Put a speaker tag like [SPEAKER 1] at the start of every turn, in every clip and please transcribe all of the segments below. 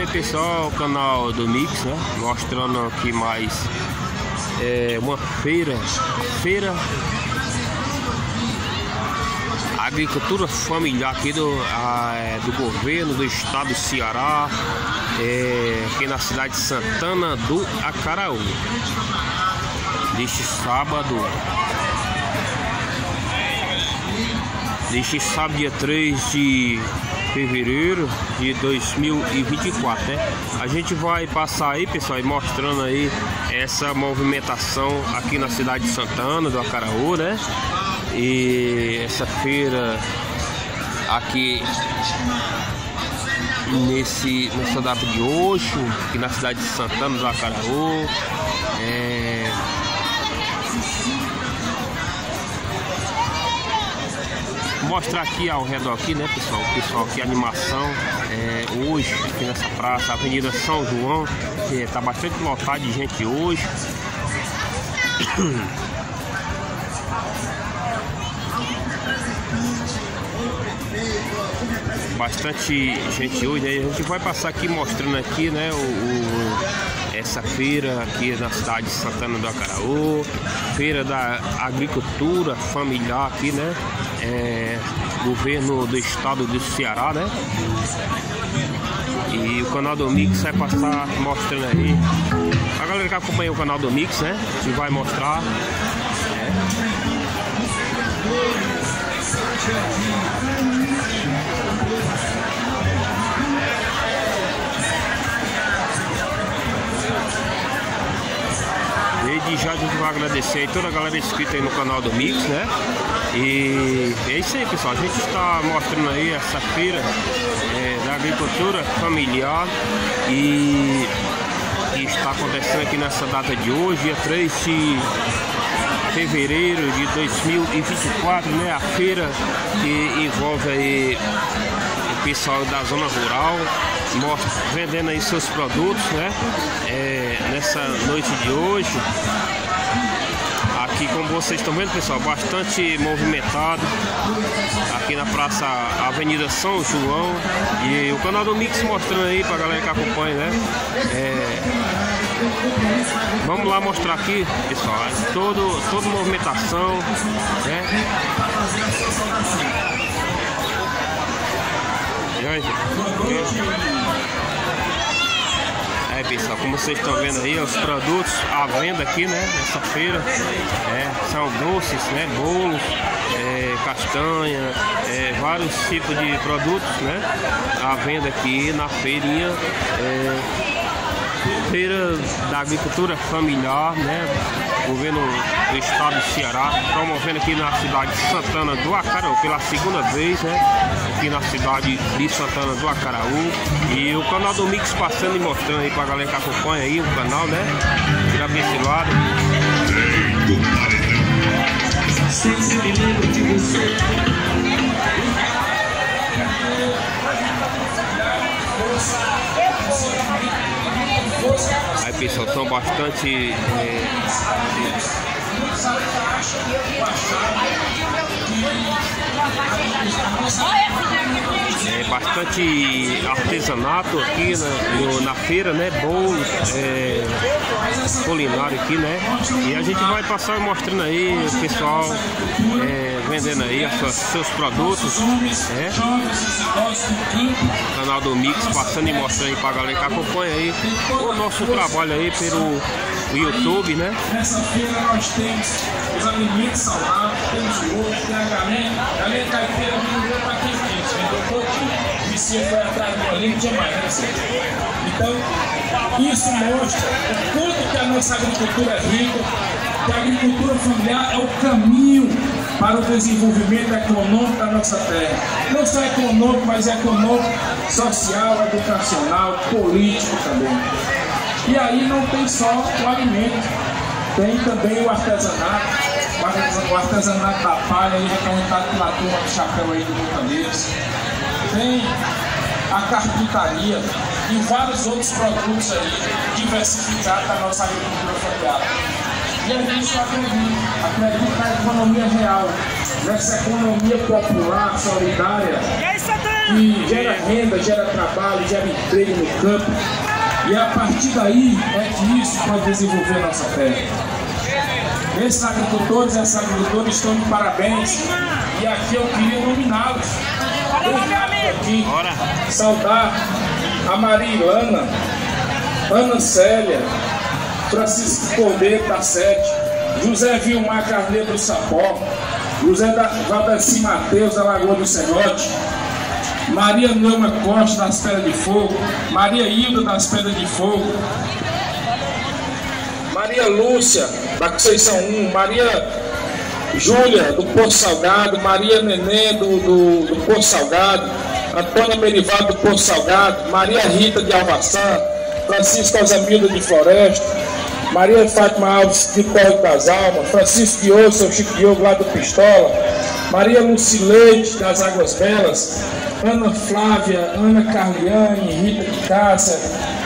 [SPEAKER 1] aí pessoal, o canal do Mix, né? Mostrando aqui mais é, uma feira, feira agricultura familiar aqui do, a, é, do governo do estado do Ceará, é, aqui na cidade de Santana do Acaraú. Deste sábado, deste sábado dia 3 de fevereiro de 2024, né? A gente vai passar aí, pessoal, mostrando aí essa movimentação aqui na cidade de Santana do Acaraú, né? E essa feira aqui nesse, nessa data de hoje, aqui na cidade de Santana do Acaraú. É... Mostrar aqui ao redor aqui, né, pessoal? Pessoal aqui, animação é, hoje aqui nessa praça, Avenida São João, que está bastante lotado de gente hoje. bastante gente hoje. Né? A gente vai passar aqui mostrando aqui, né, o, o, essa feira aqui na cidade de Santana do Acaraú, feira da agricultura familiar aqui, né? É, governo do estado do Ceará, né? E o canal do Mix vai passar mostrando aí. A galera que acompanha o canal do Mix, né? Que vai mostrar. É. Desde já a gente vai agradecer aí toda a galera inscrita aí no canal do Mix, né? E é isso aí, pessoal. A gente está mostrando aí essa feira é, da agricultura familiar e que está acontecendo aqui nessa data de hoje, dia 3 de fevereiro de 2024, né? A feira que envolve aí pessoal da zona rural, vendendo aí seus produtos, né? É, nessa noite de hoje. Aqui como vocês estão vendo pessoal, bastante movimentado aqui na Praça Avenida São João e o canal do Mix mostrando aí pra galera que acompanha, né? É, vamos lá mostrar aqui, pessoal, todo, toda movimentação, né? É pessoal, como vocês estão vendo aí, os produtos à venda aqui, né? Nessa feira é, são doces, né? Bolos, é, castanha, é, vários tipos de produtos, né? À venda aqui na feirinha. É, feira da agricultura familiar, né? Governo do estado do Ceará, promovendo aqui na cidade de Santana do Acaraú, pela segunda vez, né? Aqui na cidade de Santana do Acaraú. E o canal do Mix passando e mostrando aí pra galera que acompanha aí o canal, né? Tirar pra esse lado. Sempre me lembro de você. Aí pessoal, são bastante é, é bastante artesanato aqui na, na feira, né? Bolos, é, culinário aqui, né? E a gente vai passar mostrando aí o pessoal é, vendendo aí suas, seus produtos, né? O canal do Mix passando e mostrando aí pra galera que acompanha aí o nosso trabalho aí pelo YouTube, né?
[SPEAKER 2] Nessa feira nós temos os alimentos saudáveis, temos hoje, tem a galera, a galera caipira vendeu para quem quis, vendeu pouquinho. Vicia foi atrás do ali, não mais, né? Então, isso mostra o quanto que a nossa agricultura é rica, que a agricultura familiar é o caminho para o desenvolvimento econômico da nossa terra. Não só econômico, mas econômico, social, educacional, político também. E aí não tem só o alimento, tem também o artesanato, o artesanato da palha, aí representado pela turma do chapéu aí do Montaneiros. Tem a carpintaria e vários outros produtos aí diversificados da nossa agricultura familiar. E a gente acredita, acredita na economia real, nessa economia popular, solidária, que gera renda, gera trabalho, gera emprego no campo. E a partir daí é que isso pode desenvolver a nossa terra. Esses agricultores e essas agricultoras estão de parabéns. E aqui eu queria nominá-los. Aqui, saudar a Maria Ilana, Ana Célia, Francisco Cordeiro da Sete, José Vilmar Carneiro do Sapó, José da Valdeci Mateus da Lagoa do Cenote, Maria Neuma Costa das Pedras de Fogo, Maria Hilda das Pedras de Fogo, Maria Lúcia da Conceição 1, Maria Júlia do Porto Salgado, Maria Nenê do, do, do Porto Salgado, Antônia Merivaldo do Porto Salgado, Maria Rita de Alvaçã, Francisco Alzamilda de Floresta, Maria Fátima Alves de Córrego das Almas, Francisco Diogo, seu Chico Diogo lá do Pistola, Maria Lucileide das Águas Belas, Ana Flávia, Ana Carliane, Rita de Cássia,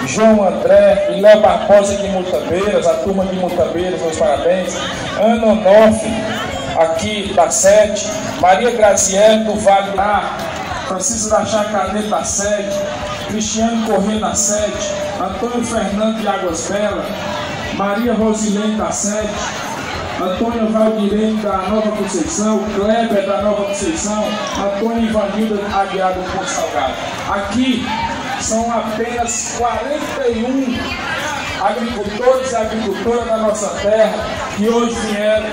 [SPEAKER 2] João André e Léo Barbosa de Mutabeiras, a turma de Mutabeiras, meus parabéns, Ana Onofre, aqui da Sete, Maria Graziele do Vale da Francisco da Chacaneira da Sete, Cristiano Corrêa da Sete, Antônio Fernando de Águas Belas, Maria Rosilene da Sete, Antônio Valdirene da Nova Conceição, Kleber da Nova Conceição, Antônio Ivanilda Aguiar do Porto Salgado. Aqui são apenas 41 agricultores e agricultoras da nossa terra que hoje vieram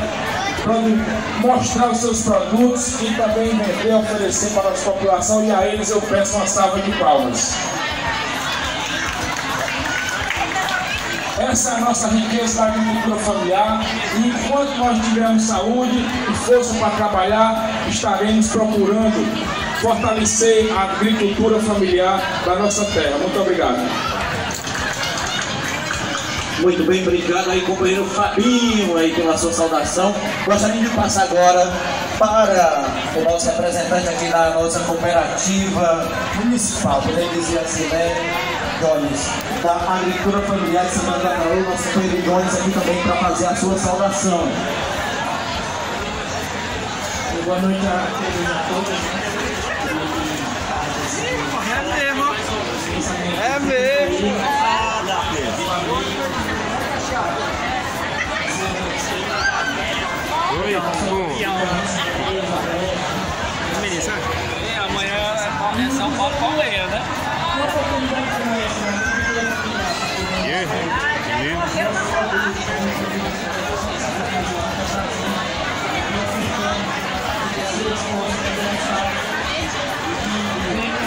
[SPEAKER 2] mostrar os seus produtos e também vender, oferecer para a nossa população e a eles eu peço uma salva de palmas. Essa é a nossa riqueza da agricultura familiar. E enquanto nós tivermos saúde e força para trabalhar, estaremos procurando fortalecer a agricultura familiar da nossa terra. Muito obrigado.
[SPEAKER 3] Muito bem, obrigado aí, companheiro Fabinho, aí pela sua saudação. Gostaria de passar agora para o nosso representante aqui da nossa cooperativa municipal, poderia dizer assim, né? Jones, da Agricultura Familiar de Santa Catarina, nosso companheiro Jones aqui também para fazer a sua saudação.
[SPEAKER 4] Boa noite a todos.
[SPEAKER 1] É mesmo. É mesmo. Oi,
[SPEAKER 4] Ministro, amanhã é São Paulo Leia, né? A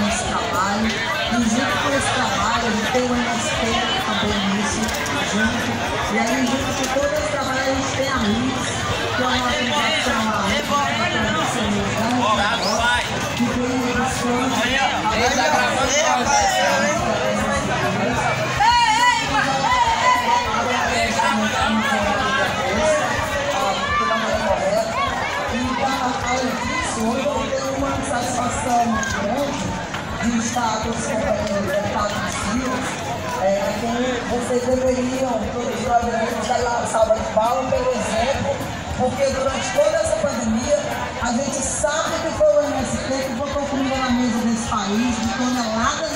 [SPEAKER 5] trabalho, e junto com esse trabalho a gente tem o MST também nisso, junto, e aí junto com todo esse trabalho a gente tem a MIS, que é uma organização a estar com os companheiros deputados Silas, é,
[SPEAKER 4] vocês deveriam, todos os brasileiros, dar uma salva de palmas pelo exemplo, porque durante toda essa pandemia, a gente sabe que foi o MST que botou comida na mesa desse país, de toneladas.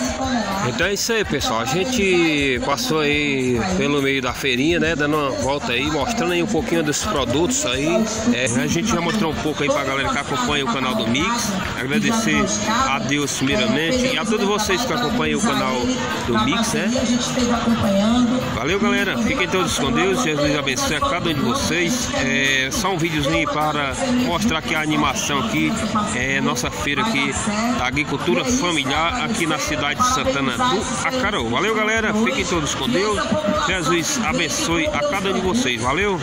[SPEAKER 1] Então é isso aí, pessoal. A gente passou aí pelo meio da feirinha, né? Dando uma volta aí, mostrando aí um pouquinho dos produtos aí. É, a gente já mostrou um pouco aí pra galera que acompanha o canal do Mix. Agradecer a Deus primeiramente e a todos vocês que acompanham o canal do Mix, né? Valeu, galera. Fiquem todos com Deus. Jesus abençoe a cada um de vocês. É só um videozinho para mostrar que a animação aqui é nossa feira aqui da agricultura familiar aqui na cidade de Santana do Acarou. Valeu, galera. Fiquem todos com Deus. Jesus abençoe a cada um de vocês. Valeu.